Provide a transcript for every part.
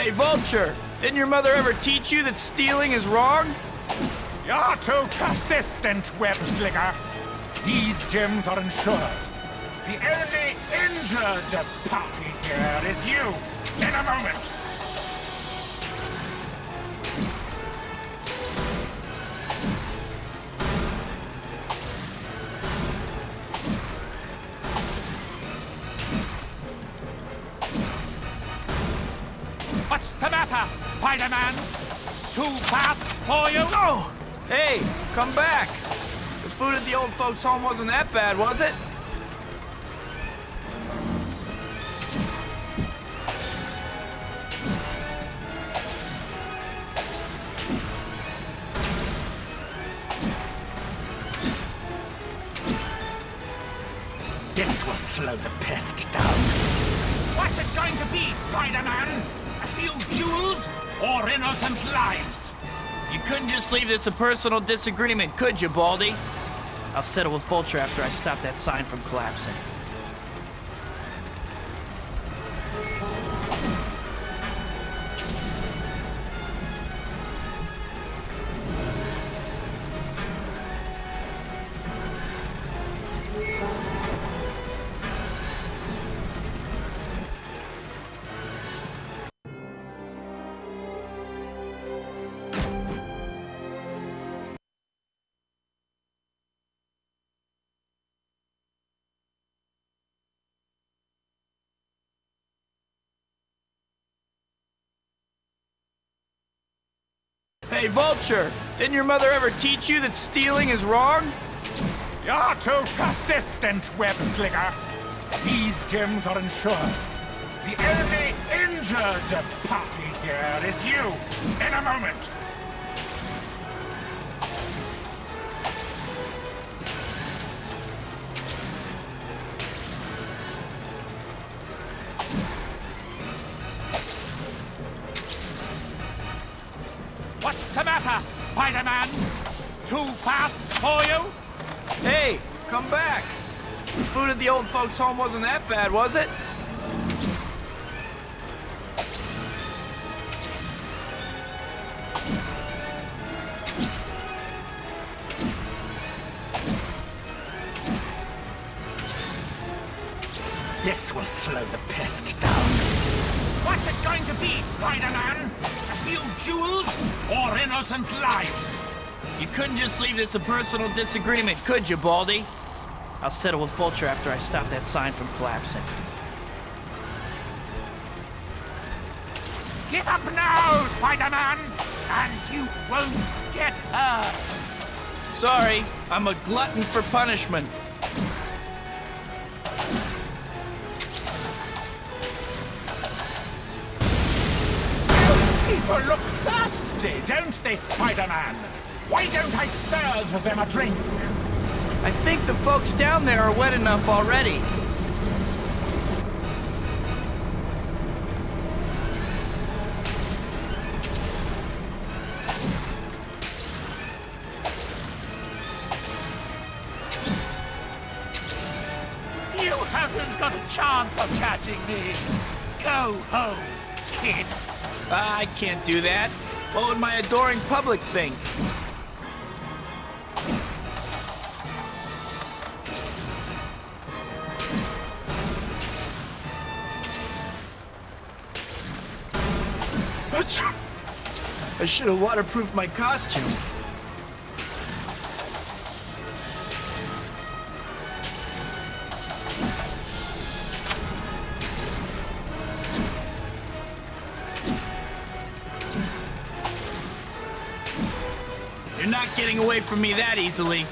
Hey, Vulture, didn't your mother ever teach you that stealing is wrong? You're too persistent, web slinger. These gems are insured. The only injured party here is you. In a moment. Spider-Man? Too fast for you? No! Hey, come back. The food at the old folks' home wasn't that bad, was it? This will slow the pest down. What's it going to be, Spider-Man? Few jewels or innocent lives? You couldn't just leave this a personal disagreement, could you, Baldy? I'll settle with Vulture after I stop that sign from collapsing. Vulture, didn't your mother ever teach you that stealing is wrong? You're too persistent, web slinger. These gems are insured. The only injured party here is you. In a moment. Spider-Man? Too fast for you? Hey, come back. The food at the old folks' home wasn't that bad, was it? This will slow the pest down. What's it going to be, Spider-Man? Few jewels or innocent lives? You couldn't just leave this a personal disagreement, could you, Baldy? I'll settle with Vulture after I stop that sign from collapsing. Give up now, Spider-Man, and you won't get hurt. Sorry, I'm a glutton for punishment. People look thirsty, don't they, Spider-Man? Why don't I serve them a drink? I think the folks down there are wet enough already. You haven't got a chance of catching me. Go home, kid. I can't do that. What would my adoring public think? I should have waterproofed my costume. Away from me that easily.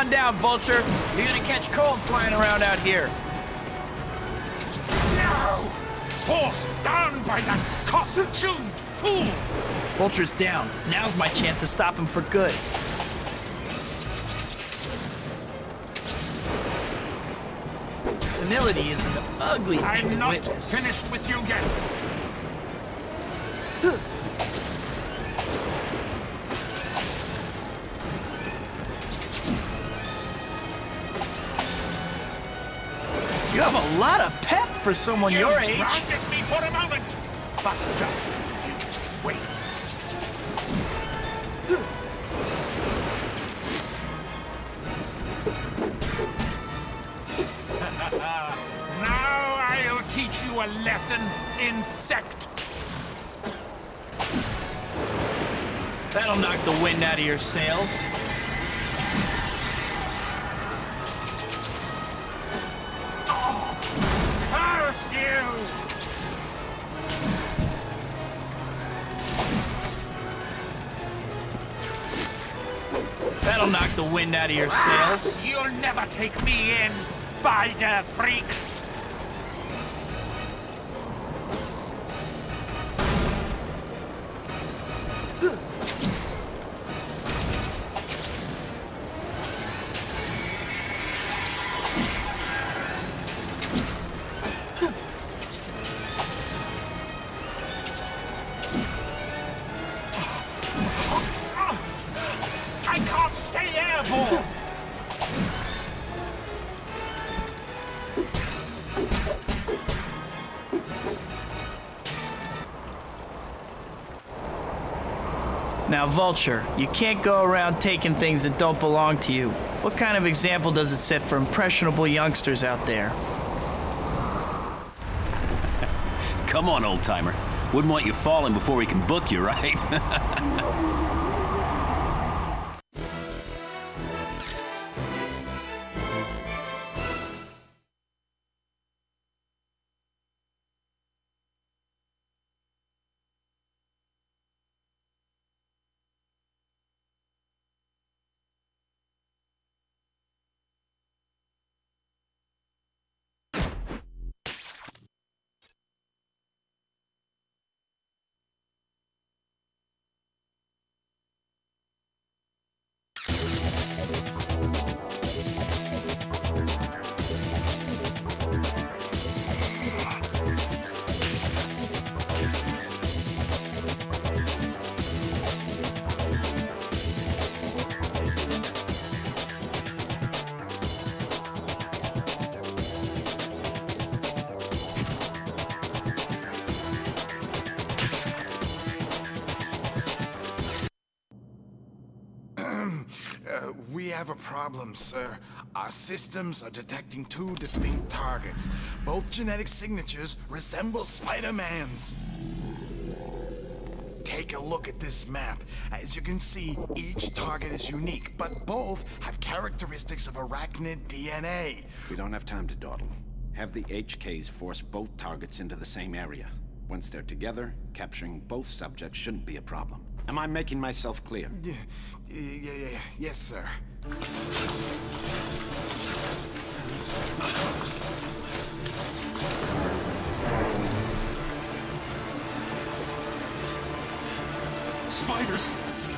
On down, Vulture. You're gonna catch cold flying around out here. No! Forced down by that costumed fool! Vulture's down. Now's my chance to stop him for good. Senility is an ugly thing I'm not witness. finished with you yet. You have a lot of pep for someone You your age. me for a moment, but just you wait. now I'll teach you a lesson, insect. That'll knock the wind out of your sails. Wind out of your sails. You'll never take me in, spider freak! Vulture, you can't go around taking things that don't belong to you. What kind of example does it set for impressionable youngsters out there? Come on, old timer. Wouldn't want you falling before we can book you, right? problem, sir. Our systems are detecting two distinct targets. Both genetic signatures resemble Spider-Man's. Take a look at this map. As you can see, each target is unique, but both have characteristics of arachnid DNA. We don't have time to dawdle. Have the HKs force both targets into the same area. Once they're together, capturing both subjects shouldn't be a problem. Am I making myself clear? Yeah, yeah, yeah, yes, sir. Spiders!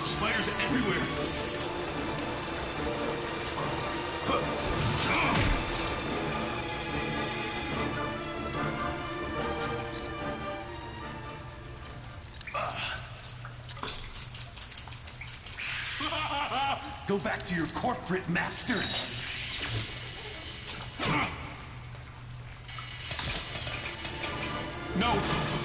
Spiders everywhere! Go back to your corporate masters! No!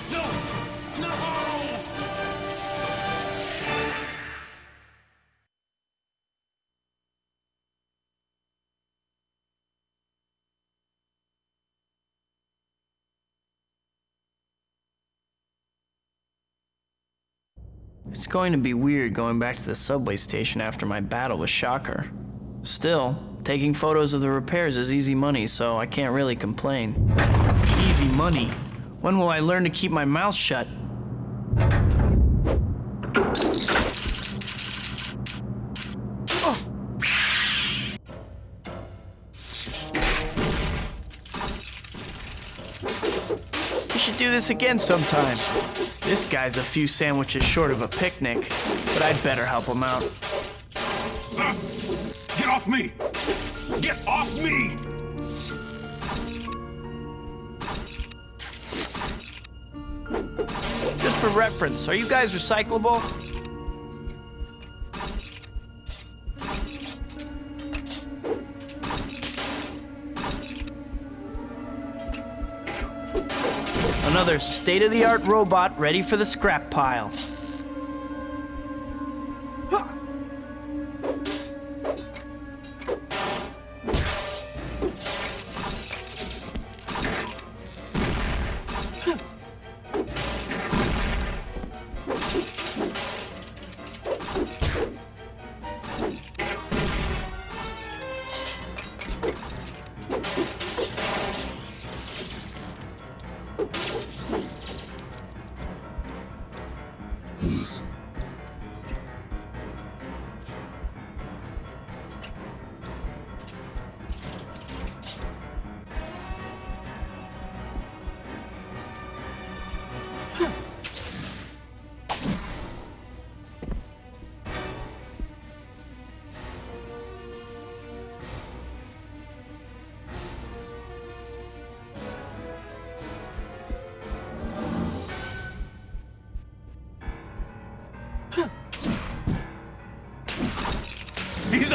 It's going to be weird going back to the subway station after my battle with Shocker. Still, taking photos of the repairs is easy money, so I can't really complain. Easy money? When will I learn to keep my mouth shut? We should do this again sometime. This guy's a few sandwiches short of a picnic, but I'd better help him out. Uh, get off me! Get off me! Just for reference, are you guys recyclable? Another state-of-the-art robot ready for the scrap pile.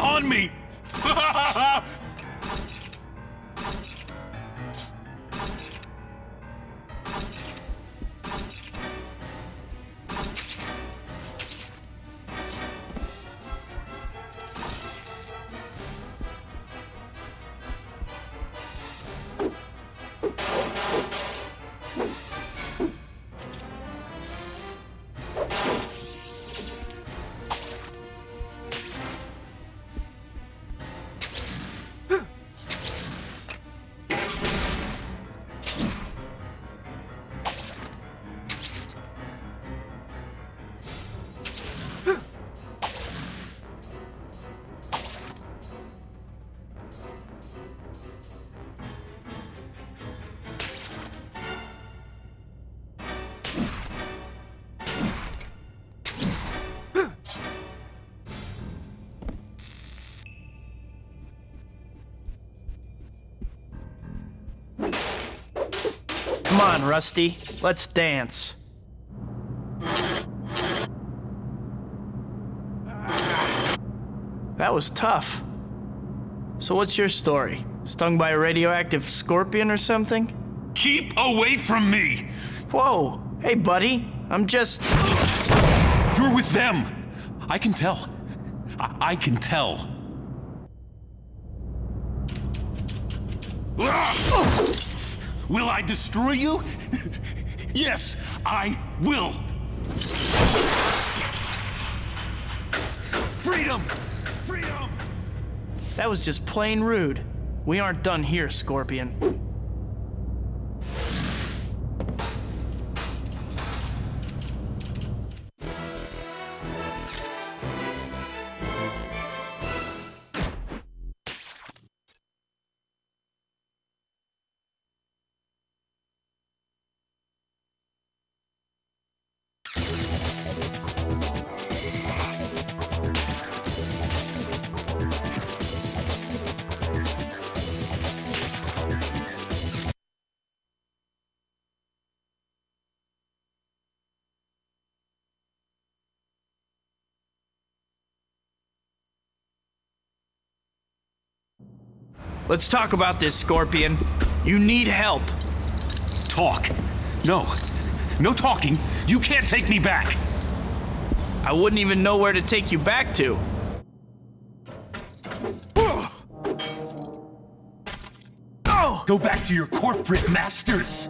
On me! On, Rusty. Let's dance. That was tough. So what's your story? Stung by a radioactive scorpion or something? Keep away from me! Whoa! Hey, buddy. I'm just... You're with them! I can tell. I, I can tell. Will I destroy you? yes, I will! Freedom! Freedom! That was just plain rude. We aren't done here, Scorpion. Let's talk about this, Scorpion. You need help. Talk. No. No talking. You can't take me back. I wouldn't even know where to take you back to. Oh! Go back to your corporate masters.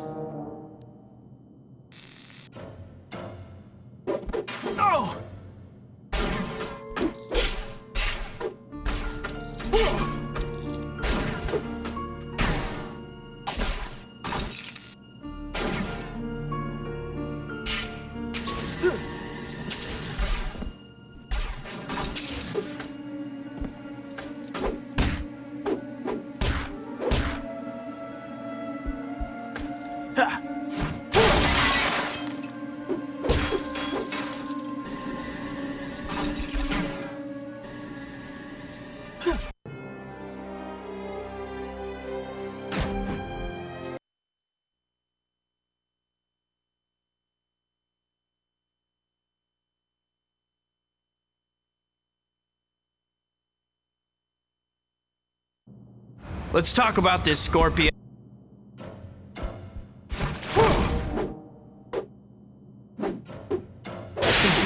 Let's talk about this, scorpion.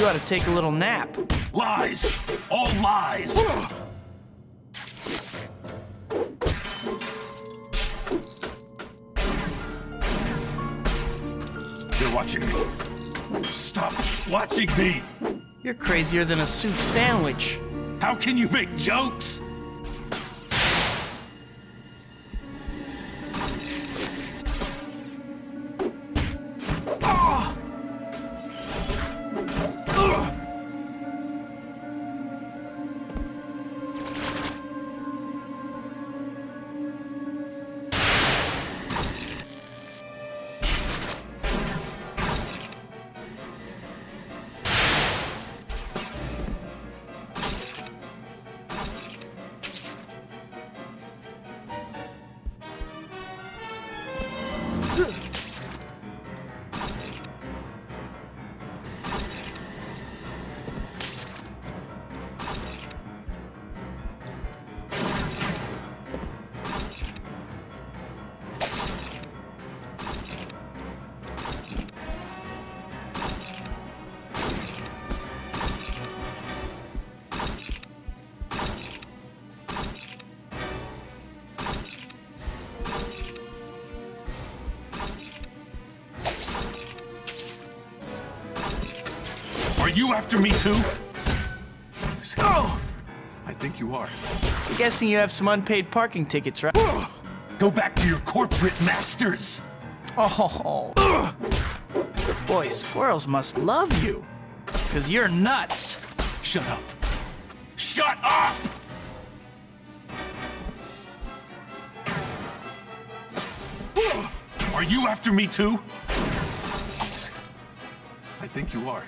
You ought to take a little nap. Lies! All lies! You're watching me. Stop watching me! You're crazier than a soup sandwich. How can you make jokes? You after me too? Oh! I think you are. I'm guessing you have some unpaid parking tickets, right? Go back to your corporate masters! Oh. Boy, squirrels must love you. Because you're nuts. Shut up! Shut up! Are you after me too? I think you are.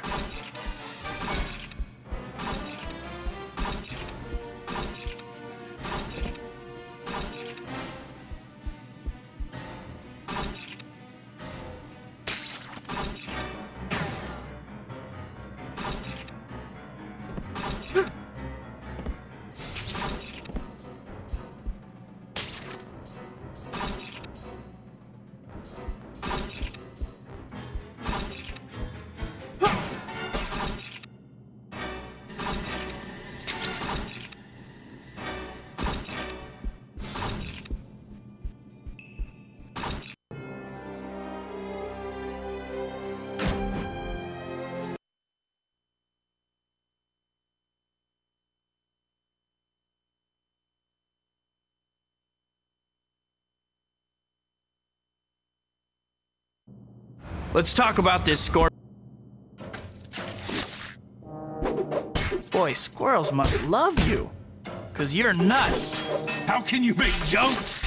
Let's talk about this, Scorpion. Boy, squirrels must love you. Because you're nuts. How can you make jokes?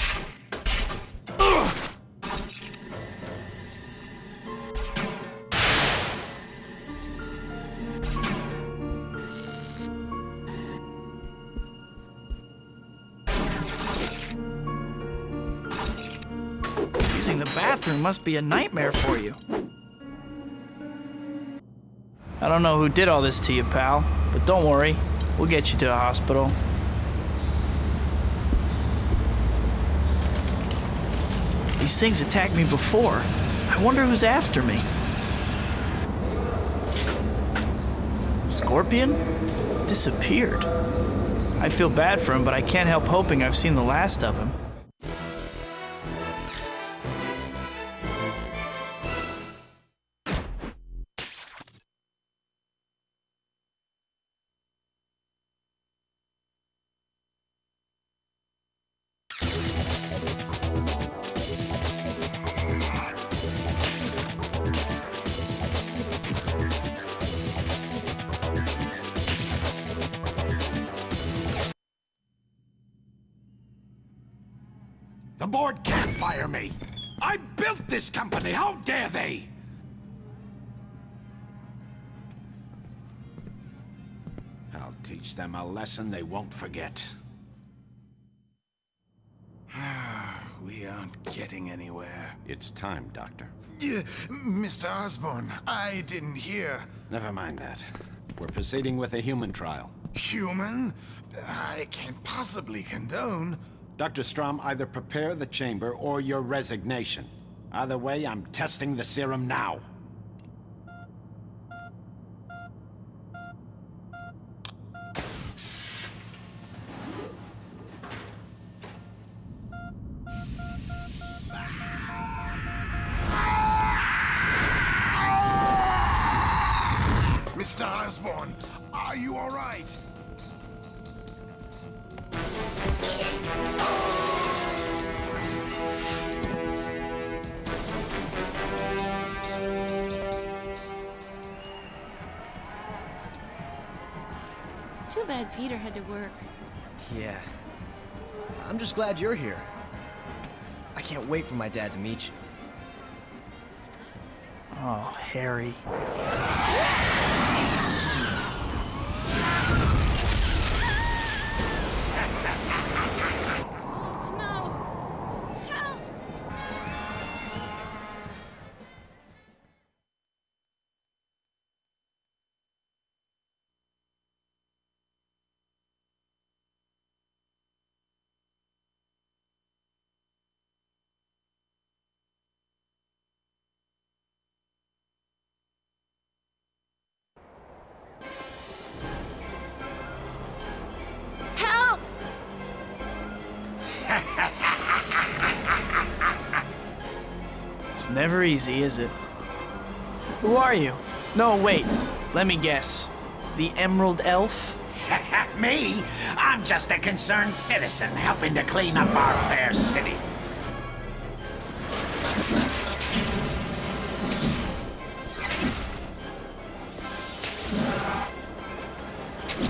The bathroom must be a nightmare for you. I don't know who did all this to you, pal, but don't worry. We'll get you to a hospital. These things attacked me before. I wonder who's after me. Scorpion? Disappeared. I feel bad for him, but I can't help hoping I've seen the last of him. The board can't fire me. I built this company. How dare they? I'll teach them a lesson they won't forget. We aren't getting anywhere. It's time, Doctor. Yeah, Mr. Osborn, I didn't hear. Never mind that. We're proceeding with a human trial. Human? I can't possibly condone. Dr. Stromm, either prepare the chamber or your resignation. Either way, I'm testing the serum now. Mr. Osborn, are you all right? Too bad Peter had to work. Yeah. I'm just glad you're here. I can't wait for my dad to meet you. Oh, Harry. Never easy, is it? Who are you? No, wait. Let me guess. The Emerald Elf? Me? I'm just a concerned citizen helping to clean up our fair city.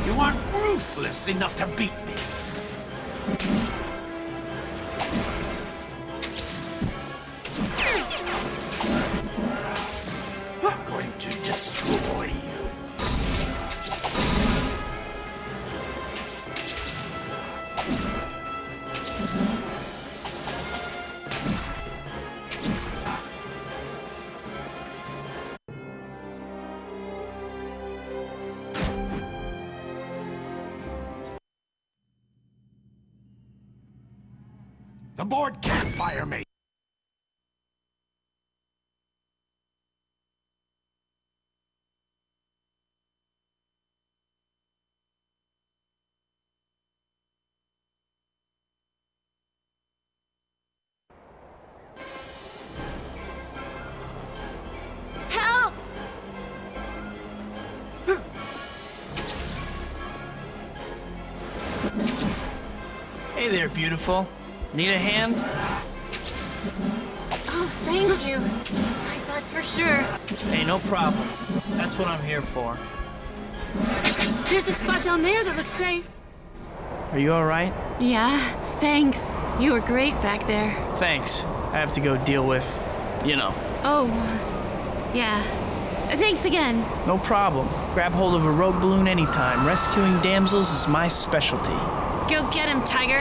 You aren't ruthless enough to beat me. The board can't fire me. Need a hand? Oh, thank you. I thought for sure. Hey, no problem. That's what I'm here for. There's a spot down there that looks safe. Are you alright? Yeah, thanks. You were great back there. Thanks. I have to go deal with, you know. Oh, yeah. Thanks again. No problem. Grab hold of a rogue balloon anytime. Rescuing damsels is my specialty. Go get him, Tiger.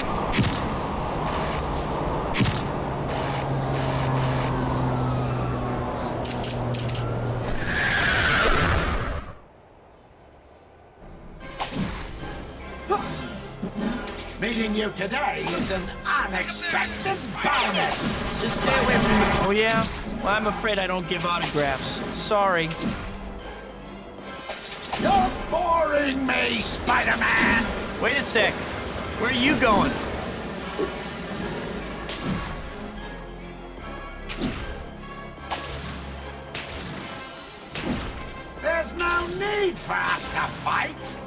You today is an unexpected bonus. Just stay away from me. Oh, yeah? Well, I'm afraid I don't give autographs. Sorry. You're boring me, Spider-Man. Wait a sec. Where are you going? There's no need for us to fight.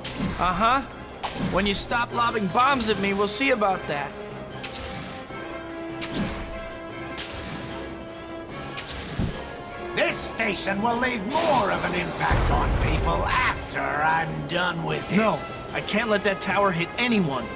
Uh huh. When you stop lobbing bombs at me, we'll see about that. This station will leave more of an impact on people after I'm done with it. No, I can't let that tower hit anyone.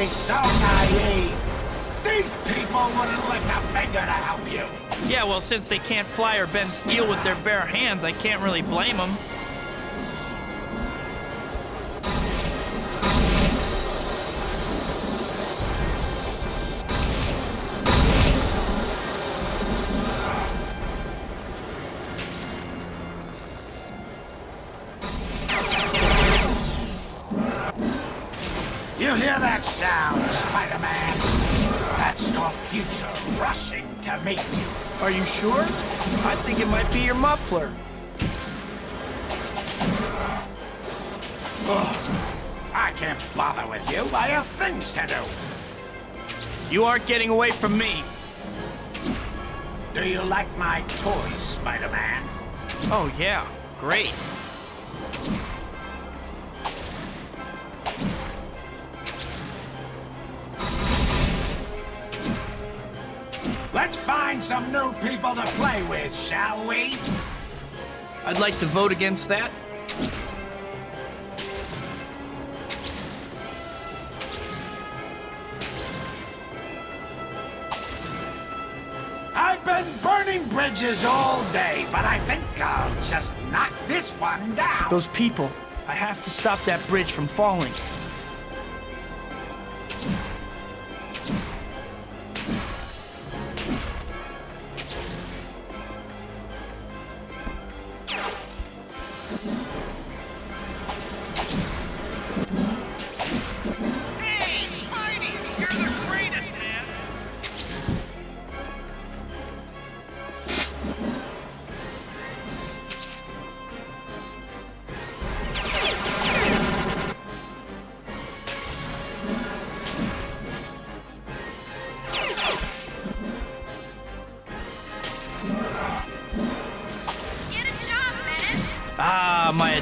Be so naive? These people wouldn't lift a finger to help you. Yeah, well, since they can't fly or bend steel with their bare hands, I can't really blame them. Aren't getting away from me. Do you like my toys, Spider-Man? Oh, yeah. Great. Let's find some new people to play with, shall we? I'd like to vote against that. Burning bridges all day, but I think I'll just knock this one down. Those people. I have to stop that bridge from falling.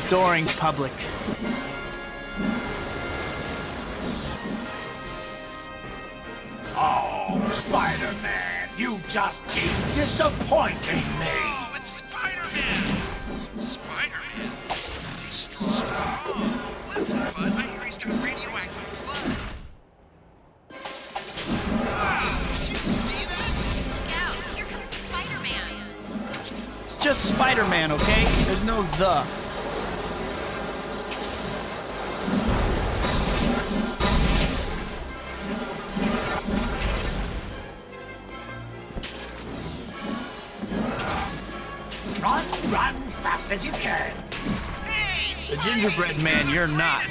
Adoring public. Oh, Spider-Man, you just keep disappointing fast as you can. Hey, The gingerbread man, you're not.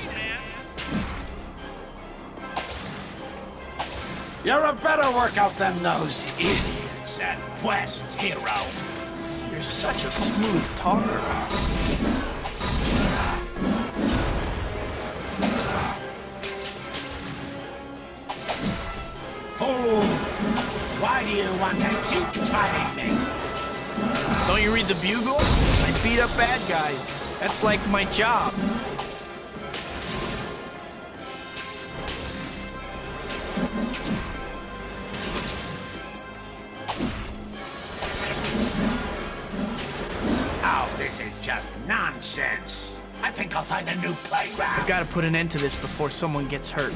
You're a better workout than those idiots at Quest Hero. You're such a smooth talker. Fool! Why do you want to keep fighting me? Don't you read the Bugle? Beat up bad guys. That's like my job. Oh, this is just nonsense. I think I'll find a new playground. I've Gotta put an end to this before someone gets hurt.